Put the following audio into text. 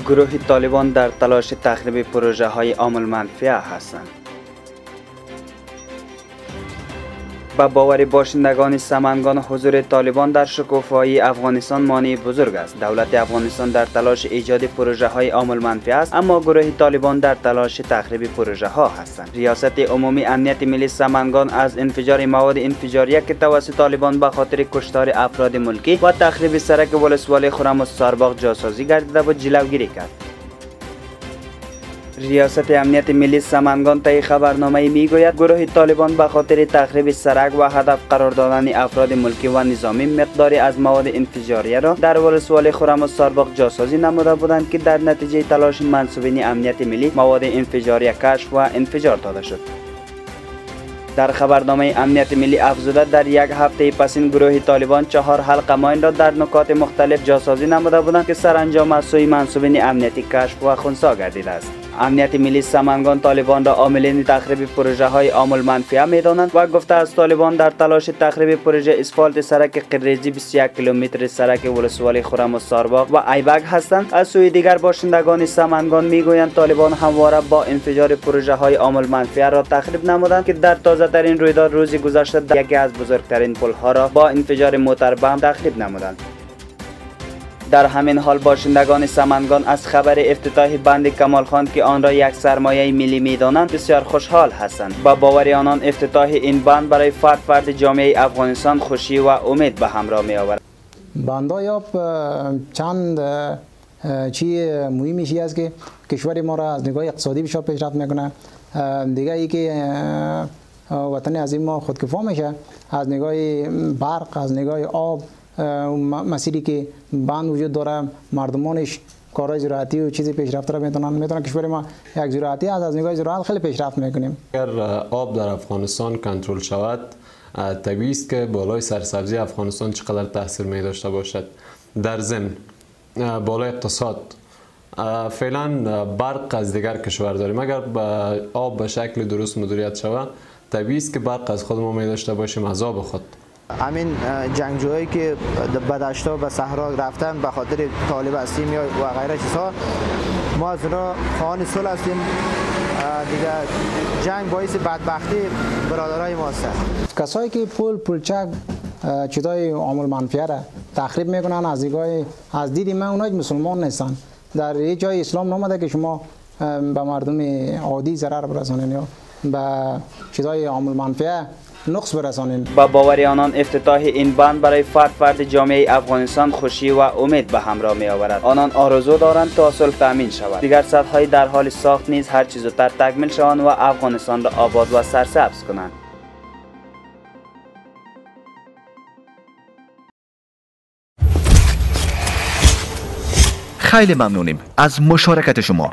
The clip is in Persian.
گروه طالبان در تلاش تخریب پروژه های عامل منفیه هستند. با باور باشندگان سمنگان حضور طالبان در شکوفایی افغانستان مانع بزرگ است. دولت افغانستان در تلاش ایجاد پروژه های عامل منفی است اما گروه طالبان در تلاش تخریب پروژه ها هستند. ریاست عمومی امنیت ملی سمنگان از انفجار مواد انفجاریه که توسط طالبان به خاطر کشتار افراد ملکی و تخریب سرک ولسوالی خرم و سارباغ جاسازی گردیده و جلوگیری کرد. ریاست امنیت ملی سمنگان طی خبرنامه می‌گوید گروه طالبان به خاطر تخریب سرک و هدف قرار دادن افراد ملکی و نظامی مقداری از مواد انفجاریه را در ولسوالی خرم و سارباغ جاسازی نموده بودند که در نتیجه تلاش منصوبین امنیت ملی مواد انفجاریه کشف و انفجار داده شد. در خبرنامه امنیت ملی افزوده در یک هفته پس این گروه طالبان چهار حلقه ماین را در نکات مختلف جاسازی نموده بودند که سرانجام از سوی منصوبین امنیتی کشف و خونسا گردیده است. امنیت ملی سمنگان طالبان را عاملین تخریب پروژه های عامل منفیه می دانند و گفته از طالبان در تلاش تخریب پروژه اسفالت سرک قریزی 21 کیلومتر سرک ولسوالی خرم و سارباغ و ایبک هستند. از سوی دیگر باشندگان سمنگان می‌گویند طالبان همواره با انفجار پروژه های عامل منفیه را تخریب نمودند که در تازه ترین رویداد روزی گذشته یکی از بزرگترین پل ها را با انفجار موتر بم تخریب نمودند. در همین حال باشندگان سمنگان از خبر افتتاح بند کمال خان که آن را یک سرمایه ملی می‌دانند بسیار خوشحال هستند. با باور آنان افتتاح این بند برای فرد فرد جامعه افغانستان خوشی و امید به همراه می آورد یا چند چی مهمیشی است که کشور ما را از نگاه اقتصادی بسیار پیشرفت می‌کنه. دیگه ای که وطن عظیم ما خودکفا میشه. از نگاه برق از نگاه آب مسیری که بند وجود داره مردمانش کارهای زراعتی و چیزی پیشرفت را می‌تونن می‌تونن کشور ما یک زراعتی از از نگاه زراعت خیلی پیشرفت می‌کنیم. اگر آب در افغانستان کنترل شود طبیعی است که بالای سرسبزی افغانستان چقدر تاثیر می داشته باشد. در ضمن بالای اقتصاد فعلا برق از دیگر کشور داریم. اگر آب به شکل درست مدیریت شود طبیعی است که برق از خود ما می داشته باشیم از آب خود. همین جنگجوهایی که به به صحرا رفتن به خاطر طالب هستیم یا و غیره چیزها ما از اونا خواهان صلح هستیم. دیگه جنگ باعث بدبختی برادرای ما هستن. کسایی که پول پولچک چیزای عامل منفیه را تخریب می‌کنن از دیگاه از دید من اونایی مسلمان نیستن. در یه جای اسلام نامده که شما به مردم عادی ضرر برسانین یا به چیزای عامل منفیه نقص برسانیم. با باور آنان افتتاح این بند برای فرد فرد جامعه افغانستان خوشی و امید به همراه می آورد آنان آرزو دارند تا صلح تامین شود. دیگر سدهای در حال ساخت نیز هر چیز تر تکمیل شوند و افغانستان را آباد و سرسبز کنند. خیلی ممنونیم از مشارکت شما.